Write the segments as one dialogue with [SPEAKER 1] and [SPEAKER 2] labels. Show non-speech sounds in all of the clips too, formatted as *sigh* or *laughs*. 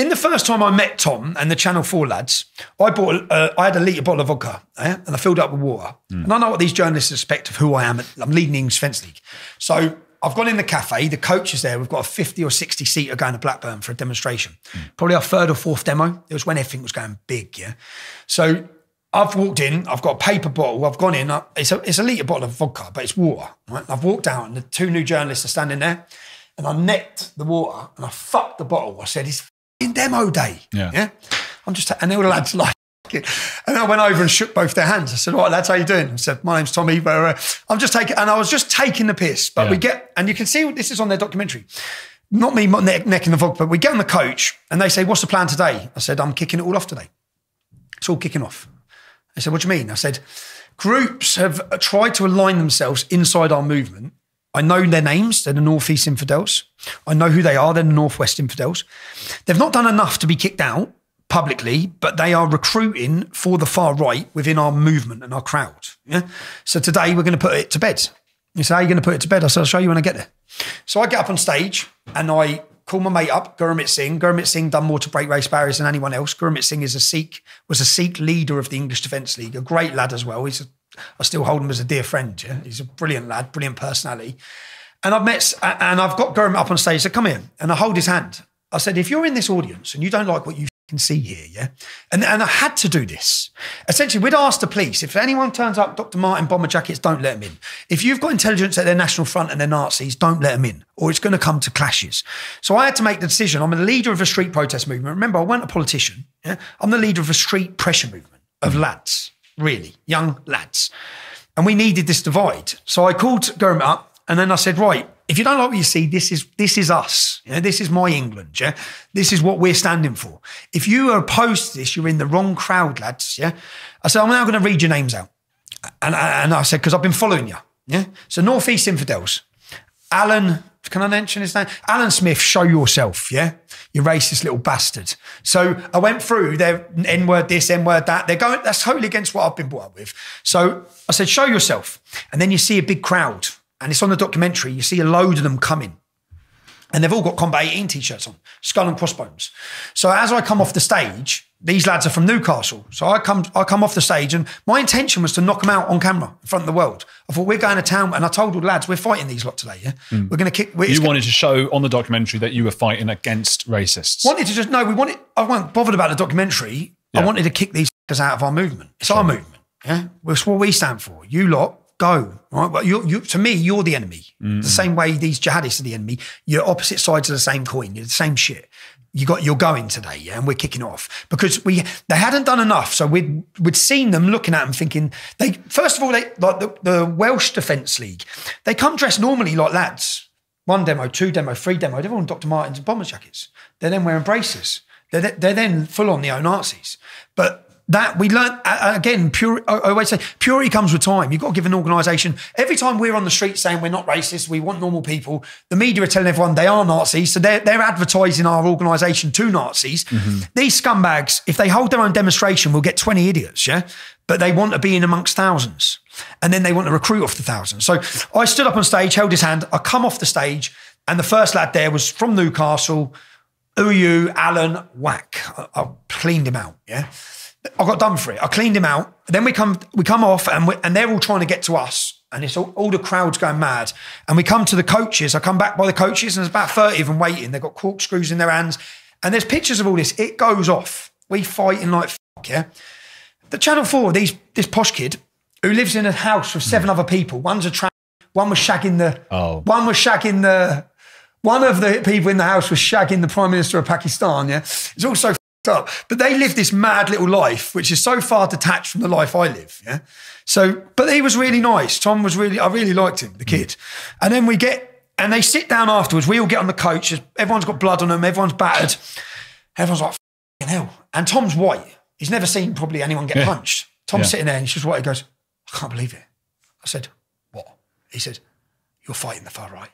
[SPEAKER 1] in the first time I met Tom and the Channel 4 lads, I bought, uh, I had a litre bottle of vodka eh, and I filled it up with water. And I know what these journalists expect of who I am. I'm leading the English Defence League. So I've gone in the cafe, the coach is there. We've got a 50 or 60 seater going to Blackburn for a demonstration. Probably our third or fourth demo. It was when everything was going big, yeah. So I've walked in, I've got a paper bottle, I've gone in, I- it's a, it's a litre bottle of vodka, but it's water. Right? I've walked out and the two new journalists are standing there and I necked the water and I fucked the bottle. I said, it's in demo day.
[SPEAKER 2] Yeah.
[SPEAKER 1] Yeah. I'm just, and they were lads *laughs* like, it. and I went over and shook both their hands. I said, "What, lads? How you doing?" I said, "My name's Tommy. But, uh, I'm just taking," and I was just taking the piss. But we get, and you can see this is on their documentary. Not me neck, necking the vog, but we get on the coach and they say, "What's the plan today?" I said, "I'm kicking it all off today. It's all kicking off." They said, What do you mean? I said, Groups have tried to align themselves inside our movement. I know their names, they're the Northeast Infidels. I know who they are, they're the Northwest Infidels. They've not done enough to be kicked out publicly, but they are recruiting for the far right within our movement and our crowd. Yeah. So today we're going to put it to bed. You say, How are you going to put it to bed? I said, I'll show you when I get there. So I get up on stage and I call my mate up, Gurmit Singh. Gurmit Singh done more to break race barriers than anyone else. Gurmit Singh is a Sikh, was a Sikh leader of the English Defence League, a great lad as well. He's a, I still hold him as a dear friend. Yeah? He's a brilliant lad, brilliant personality. And I've met, and I've got Graham up on stage. Said, come here. And I hold his hand. I said, if you're in this audience and you don't like what you can see here, yeah? And, and I had to do this. Essentially, we'd ask the police, if anyone turns up Dr. Martens bomber jackets, don't let them in. If you've got intelligence at their National Front and they're Nazis, don't let them in, or it's going to come to clashes. So I had to make the decision. I'm a leader of a street protest movement. Remember, I weren't a politician. Yeah? I'm the leader of a street pressure movement of lads, really, young lads. And we needed this divide. So I called Gurmit up and then I said, right, if you don't like what you see, this is this is us. You know, this is my England. Yeah, this is what we're standing for. If you are opposed to this, you're in the wrong crowd, lads. Yeah. I said, I'm now going to read your names out, and and I said because I've been following you. Yeah. So Northeast Infidels, Alan. Can I mention his name? Alan Smith. Show yourself. Yeah. You racist little bastard. So I went through their N word this, N word that. They're going. That's totally against what I've been brought up with. So I said, show yourself, and then you see a big crowd and it's on the documentary. You see a load of them coming. And they've all got Combat 18 t-shirts on, skull and crossbones. So as I come off the stage, these lads are from Newcastle. So I come, I come off the stage, and my intention was to knock them out on camera in front of the world. I thought we're going to town, and I told all the lads we're fighting these lot today. Yeah, hmm. we're going to kick.
[SPEAKER 2] You
[SPEAKER 1] gonna-
[SPEAKER 2] wanted to show on the documentary that you were fighting against racists.
[SPEAKER 1] wanted to just no, we wanted. I wasn't bothered about the documentary. I wanted to kick these fuckers out of our movement. It's our movement. Yeah, it's what we stand for. You lot go right. Well, you, you to me, you're the enemy. Hmm. The same way these jihadists are the enemy. You're opposite sides of the same coin. You're the same shit. You got you're going today, yeah, and we're kicking off because we they hadn't done enough. So we'd we'd seen them looking at them thinking they first of all they like the, the Welsh Defence League. They come dressed normally like lads. One demo, two demo, three demo. They're all in Dr. Martens and bomber jackets. They're then wearing braces. They're, they're then full on neo Nazis. But that we learned uh, again. Pure. I always say purity comes with time. You've got to give an organisation. Every time we're on the street saying we're not racist, we want normal people. The media are telling everyone they are Nazis, so they're they're advertising our organisation to Nazis. These scumbags, if they hold their own demonstration, we'll get twenty idiots. Yeah, but they want to be in amongst thousands, and then they want to recruit off the thousands. So I stood up on stage, held his hand. I come off the stage, and the first lad there was from Newcastle. Who are you, Alan? Whack. I, I cleaned him out. Yeah. I got done for it. I cleaned him out. Then we come we come off and we, and they're all trying to get to us. And it's all, all the crowds going mad. And we come to the coaches. I come back by the coaches and there's about 30 of them waiting. They've got corkscrews in their hands. And there's pictures of all this. It goes off. We fighting like fuck, yeah. The Channel 4, these this posh kid who lives in a house with seven other people. One's a trans, one was shagging the
[SPEAKER 2] Oh.
[SPEAKER 1] one was shagging the one of the people in the house was shagging the Prime Minister of Pakistan, yeah. It's all so f***ed up. But they live this mad little life, which is so far detached from the life I live, yeah. So, but he was really nice. Tom was really, I really liked him, the mm. kid. And then we get, and they sit down afterwards. We all get on the coach. Everyone's got blood on them. Everyone's battered. Everyone's like, "F***ing hell. And Tom's white. He's never seen probably anyone get
[SPEAKER 2] Yeah.
[SPEAKER 1] punched. Tom's
[SPEAKER 2] Yeah.
[SPEAKER 1] sitting there and he's just white. He goes, I can't believe it. I said, what? He said, you're fighting the far right.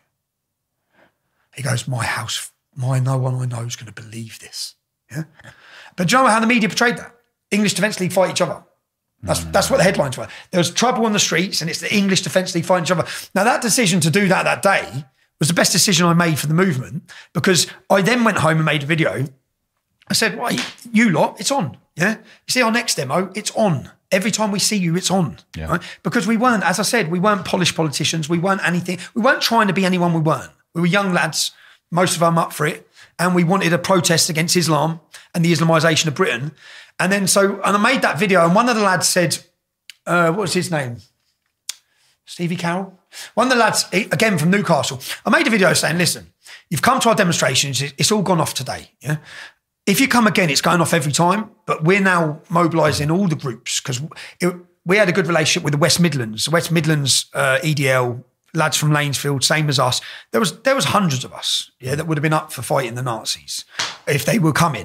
[SPEAKER 1] He goes, my house, my no one I know is going to believe this. Yeah. But do you know how the media portrayed that? English Defence League fight each other. That's, mm. that's what the headlines were. There was trouble on the streets and it's the English Defence League fighting each other. Now, that decision to do that that day was the best decision I made for the movement because I then went home and made a video I said, "Why you lot? It's on. Yeah. You see our next demo? It's on. Every time we see you, it's on.
[SPEAKER 2] Yeah.
[SPEAKER 1] Right? Because we weren't, as I said, we weren't polished politicians. We weren't anything. We weren't trying to be anyone. We weren't. We were young lads, most of them up for it, and we wanted a protest against Islam and the Islamization of Britain. And then so, and I made that video, and one of the lads said, uh, "What was his name? Stevie Carroll. One of the lads, again from Newcastle, I made a video saying, listen, you've come to our demonstrations, it's all gone off today. Yeah. If you come again, it's going off every time, but we're now mobilising all the groups because we had a good relationship with the West Midlands, the West Midlands uh, EDL, lads from Lanesfield, same as us. There was there was hundreds of us, yeah, that would have been up for fighting the Nazis if they were coming.